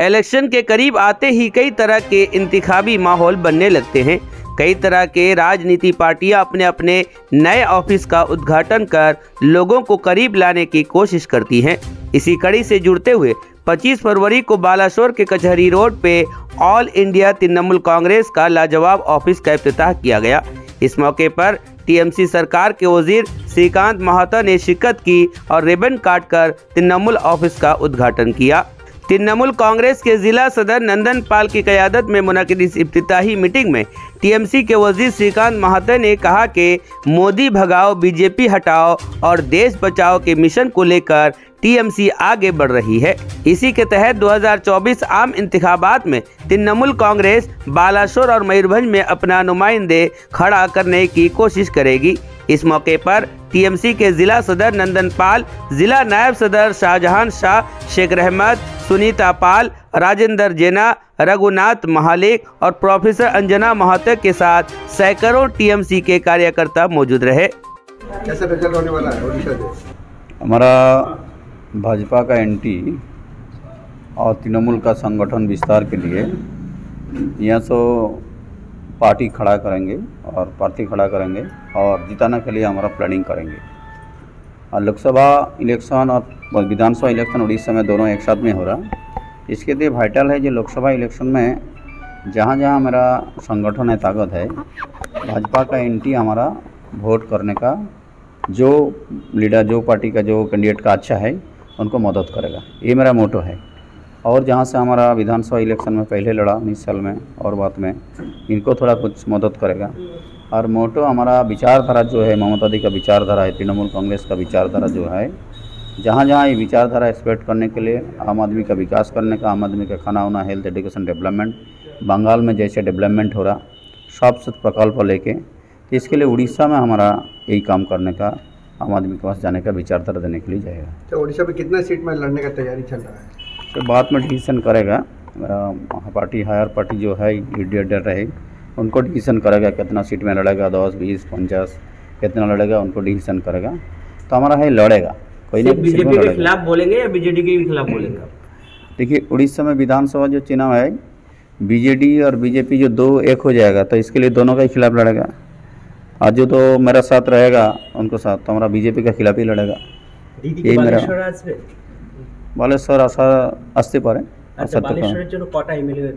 Election के करीब आते ही कई तरह के इंतखाबी माहौल बनने लगते हैं। कई तरह के राजनीति पार्टियाँ अपने अपने नए ऑफ़िस का उद्घाटन कर लोगों को करीब लाने की कोशिश करती हैं। इसी कड़ी से जुड़ते हुए 25 फरवरी को बालासोर के कचहरी रोड पे ऑल इंडिया तृणमूल कांग्रेस का लाजवाब ऑफ़िस का इफ्तिताह किया गया। इस मौके पर टीएमसी सरकार के वज़ीर श्रीकांत महाता ने शिरकत की और रिबन काट कर तृणमूल ऑफ़िस का उद्घाटन किया। तृणमूल कांग्रेस के जिला सदर नंदन पाल की क्यादत में मुनद इस इफ्तिताही मीटिंग में टीएमसी के वज़ीर श्रीकांत महातो ने कहा कि मोदी भगाओ, बीजेपी हटाओ और देश बचाओ के मिशन को लेकर टीएमसी आगे बढ़ रही है। इसी के तहत 2024 आम इंतबात में तृणमूल कांग्रेस बालासोर और मयूरभंज में अपना नुमाइंदे खड़ा करने की कोशिश करेगी। इस मौके पर टीएमसी के जिला सदर नंदन पाल जिला नायब सदर शाहजहां शाह शेख रहमत सुनीता पाल राजेंद्र जेना रघुनाथ महालिक और प्रोफेसर अंजना महतो के साथ सैकड़ों टीएमसी के कार्यकर्ता मौजूद रहे। कैसा रिज़ल्ट होने वाला है हमारा भाजपा का एंटी और तृणमूल का संगठन विस्तार के लिए यहाँ सो पार्टी खड़ा करेंगे और पार्टी खड़ा करेंगे और जिताने के लिए हमारा प्लानिंग करेंगे। और लोकसभा इलेक्शन और विधानसभा इलेक्शन उड़ीसा में दोनों एक साथ में हो रहा। इसके लिए वाइटल है जो लोकसभा इलेक्शन में जहाँ जहाँ मेरा संगठन है, ताकत है, भाजपा का एंटी हमारा वोट करने का जो लीडर जो पार्टी का, जो कैंडिडेट का अच्छा है, उनको मदद करेगा। ये मेरा मोटो है। और जहाँ से हमारा विधानसभा इलेक्शन में पहले लड़ा उन्नीस साल में और बात में, इनको थोड़ा कुछ मदद करेगा। और मोटो हमारा विचारधारा जो है, ममता दी का विचारधारा है, तृणमूल कांग्रेस का विचारधारा जो है जहाँ जहाँ ये विचारधारा स्प्रेड करने के लिए, आम आदमी का विकास करने का, आम आदमी का खाना वाना हेल्थ एजुकेशन डेवलपमेंट बंगाल में जैसे डेवलपमेंट हो रहा, सब प्रकल्प लेके तो इसके लिए उड़ीसा में हमारा यही काम करने का, आम आदमी के पास जाने का विचारधारा देने के लिए जाएगा। तो ओडिशा में कितने सीट में लड़ने का तैयारी चल रहा है? तो बाद में डिसीज़न करेगा। पार्टी हायर पार्टी जो है लीडर रहे उनको डिसीज़न करेगा कितना सीट में लड़ेगा दस बीस पचास कितना लड़ेगा उनको डिसीज़न करेगा। तो हमारा है लड़ेगा। कोई नहीं बीजेपी के खिलाफ बोलेंगे या बीजेडी के खिलाफ बोलेंगे? देखिए उड़ीसा में विधानसभा जो चुनाव है बीजेडी और बीजेपी जो दो एक हो जाएगा तो इसके लिए दोनों के खिलाफ लड़ेगा। और जो तो मेरा साथ रहेगा उनको साथ तो हमारा बीजेपी के खिलाफ ही लड़ेगा। यही मेरा বালেশ্বর আসা আসতে পারে আসার তো কারণ- জন্য কটা এমএলএ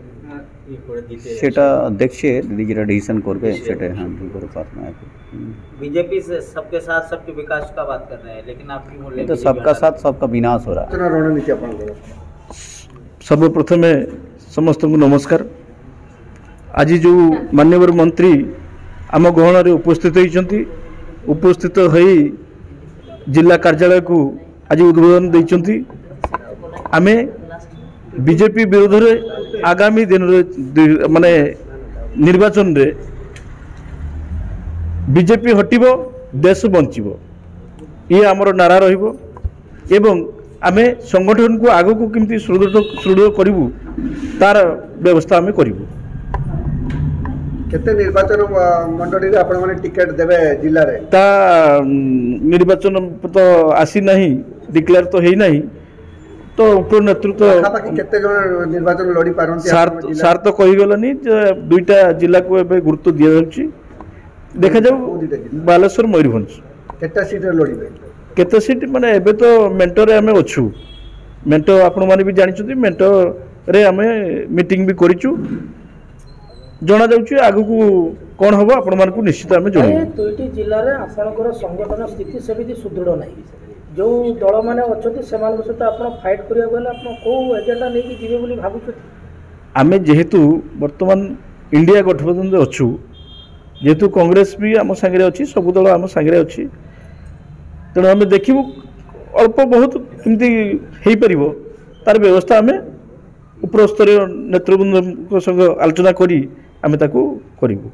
ইয়ে করে দিতে সেটা দেখছে দিদি যেটা ডিসিশন করবে সেটা হ্যাঁ কি করে পারবে আর কি। হুম। बीजेपी से सबके साथ सबके विकास का बात कर रहे हैं लेकिन आप क्यों बोल रहे ये हैं तो BJP सबका हटा साथ सबका विनाश हो रहा है ଆଲୋଚନା ରଣନୀତି ଆପଣଙ୍କର ସର୍ବପ୍ରଥମେ ସମସ୍ତଙ୍କୁ ନମସ୍କାର ଆଜି ଯେଉଁ ମାନ୍ୟବର ମନ୍ତ୍ରୀ ଆମ ଗହଣରେ ଉପସ୍ଥିତ ହୋଇଛନ୍ତି ଉପସ୍ଥିତ ହୋଇ ଜିଲ୍ଲା କାର୍ଯ୍ୟାଳୟକୁ ଆଜି ଉଦ୍ବୋଧନ ଦେଇଛନ୍ତି ଆମେ ବିଜେପି ବିରୋଧରେ ଆଗାମୀ ଦିନରେ ଦି- ମାନେ ନିର୍ବାଚନରେ ବିଜେପି ହଟିବ ଦେଶ ବଞ୍ଚିବ ଇଏ ଆମର ନାରା ରହିବ ଏବଂ ଆମେ ସଂଗଠନକୁ ଆଗକୁ କେମିତି ସୁଦୃଢ଼ ସୁଦୃଢ଼ କରିବୁ ତାର ବ୍ୟବସ୍ଥା ଆମେ କରିବୁ କେତେ ନିର୍ବାଚନ ଅ, ମଣ୍ଡଳୀରେ ଆପଣମାନେ ଟିକେଟ୍ ଦେବେ ଜିଲ୍ଲାରେ ତା ଉମ୍, ନିର୍ବାଚନ ତ ଆସିନାହିଁ ଡିକ୍ଲେୟାର ତ ହେଇନାହିଁ ତ ଉପର ନେତୃତ୍ୱ ପାଖାପାଖି କେତେ ଜଣ ନିର୍ବାଚନ ଲଢ଼ି ପାରନ୍ତି ସାର୍ ଆପଣଙ୍କ ଜିଲ୍ଲାରେ? ସାର୍ ତ କହିଗଲେନି ଯେ ଦୁଇଟା ଜିଲ୍ଲାକୁ ଏବେ ଗୁରୁତ୍ୱ ଦିଆଯାଉଛି ଦେଖାଯାଉ କୋଉ ଦିଟା ଜିଲ୍ଲା? ବାଲେଶ୍ୱର ମୟୂରଭଞ୍ଜ କେତେ ସିଟ୍ରେ ଲଢ଼ିବେ କେତେ ସିଟ୍ ମାନେ ଏବେ ତ ମେଣ୍ଟରେ ଆମେ ଅଛୁ ମେଣ୍ଟ ଆପଣମାନେ ବି ଜାଣିଛନ୍ତି ମେଣ୍ଟରେ ଆମେ ମିଟିଂ ବି କରିଛୁ ଜଣାଯାଉଛି ଆଗକୁ କ'ଣ ହେବ ଆପଣମାନଙ୍କୁ ନିଶ୍ଚିତ ଆମେ ଏ ଜଣାଇବୁ ଦୁଇଟି ଜିଲ୍ଲାରେ ଆପଣଙ୍କର ସଂଗଠନ ସ୍ଥିତି ସେମିତି ସୁଦୃଢ଼ ନାହିଁ ଯେଉଁ ଦଳମାନେ ଅଛନ୍ତି ସେମାନଙ୍କ ସହିତ ଆପଣ ଫାଇଟ୍ କରିବାକୁ ହେଲେ ଆପଣ କେଉଁ ଏଜେଣ୍ଡା ନେଇକି ଯିବେ ବୋଲି ଭାବୁଛନ୍ତି ଆମେ ଯେହେତୁ ବର୍ତ୍ତମାନ ଇଣ୍ଡିଆ ଗଠବନ୍ଧନରେ ଅଛୁ ଯେହେତୁ କଂଗ୍ରେସ ବି ଆମ ସାଙ୍ଗରେ ଅଛି ସବୁ ଦଳ ଆମ ସାଙ୍ଗରେ ଅଛି ତେଣୁ ଆମେ ଦେଖିବୁ ଅଳ୍ପ ବହୁତ କେମିତି ହେଇପାରିବ ତାର ବ୍ୟବସ୍ଥା ଆମେ ଉପରସ୍ତରୀୟ ନେତୃବୃନ୍ଦଙ୍କ ସହ ଆଲୋଚନା କରି ଆମେ ତାକୁ କରିବୁ